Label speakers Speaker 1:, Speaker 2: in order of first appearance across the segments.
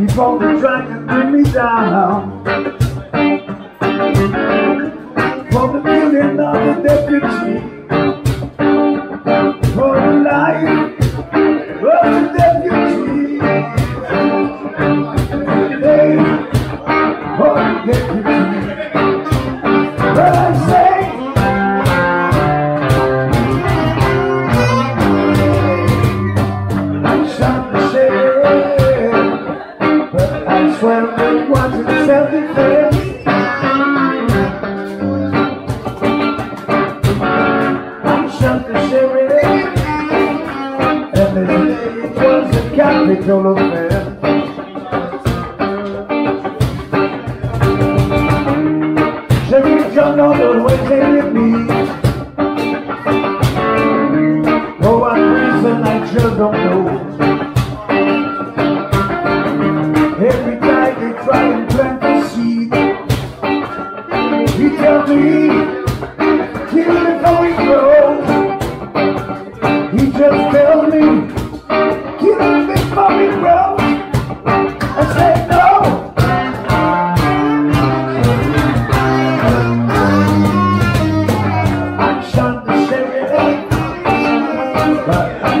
Speaker 1: Keep on trying to bring me down. For the killing of the deputy. But I swear it wasn't self-defense. I shot the sheriff, and it was a capital offense. Sheriff John always hated me. For what reason I just don't know. He tells me, it before it grows. He just tells me, kill it before it grows. I no. I but I'm.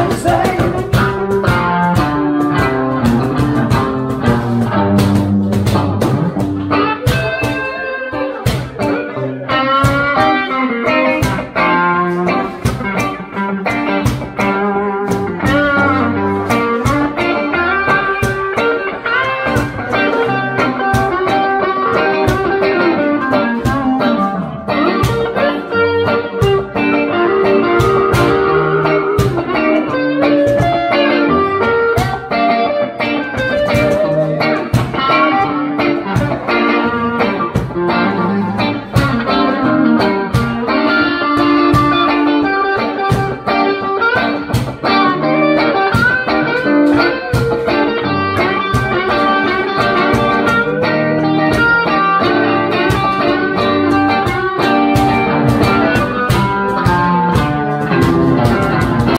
Speaker 1: I'm sorry.